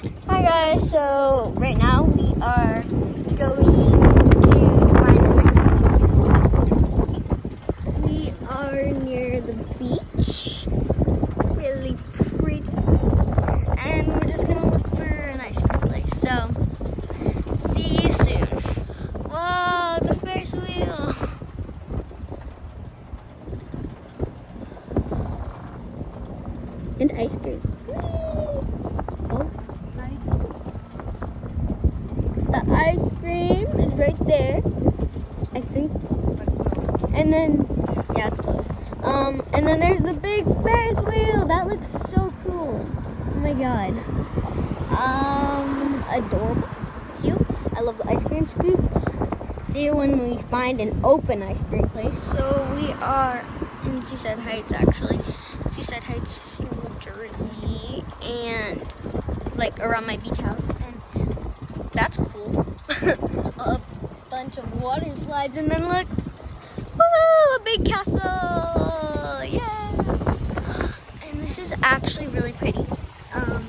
Hi guys, so right now we are going to find an ice We are near the beach, really pretty, and we're just gonna look for an ice cream place. So, see you soon. Whoa, a Ferris wheel. And ice cream. Oh. The ice cream is right there. I think. And then, yeah, it's closed. Um, and then there's the big Ferris wheel. That looks so cool. Oh my god. Um, adorable. Cute. I love the ice cream scoops. See you when we find an open ice cream place. So we are in Seaside Heights, actually. Seaside Heights, New Jersey, and like around my beach house. That's cool. a bunch of water slides, and then look, woo, a big castle! Yeah! And this is actually really pretty. Um,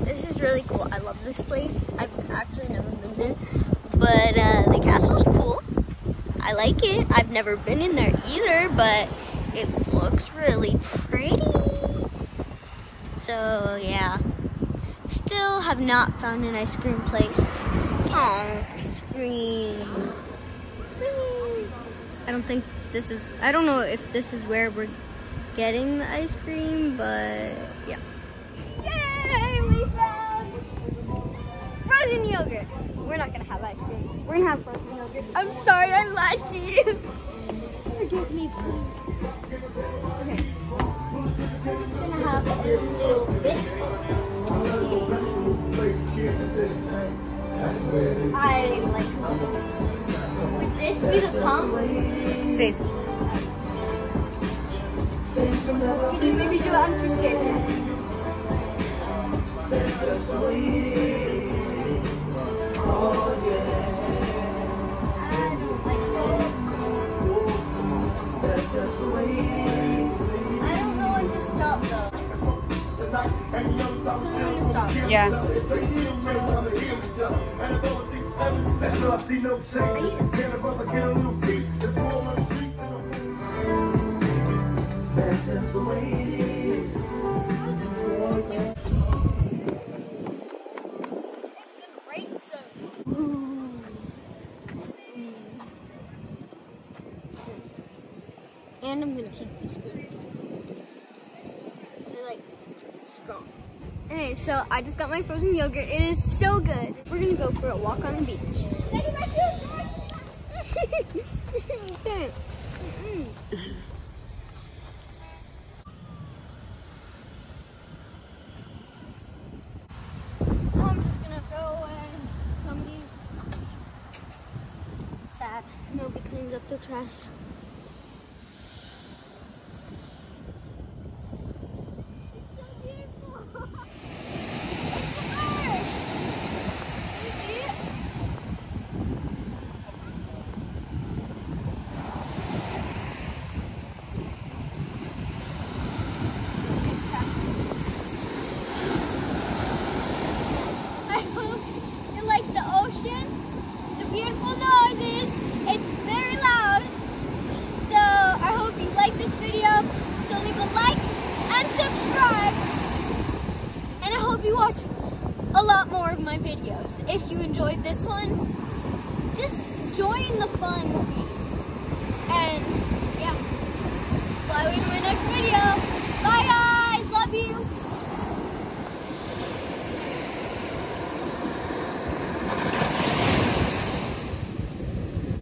this is really cool. I love this place. I've actually never been there, but uh, the castle's cool. I like it. I've never been in there either, but it looks really pretty. So yeah. Still have not found an ice cream place. Oh, ice cream. I don't think this is, I don't know if this is where we're getting the ice cream, but yeah. Yay, we found frozen yogurt. We're not gonna have ice cream. We're gonna have frozen yogurt. I'm sorry, I lied to you. Forgive me, please. Okay. I'm just gonna have a little bit. I like Would this be the pump? Sí. Can you maybe do it? I'm too scared to. Yeah. And I'm gonna keep this spoon. So like Okay, so I just got my frozen yogurt. It is so good. We're gonna go for a walk on the beach. okay. Sad. Nobody cleans up the trash. and I hope you watch a lot more of my videos. If you enjoyed this one, just join the fun And yeah, fly away to my next video. Bye.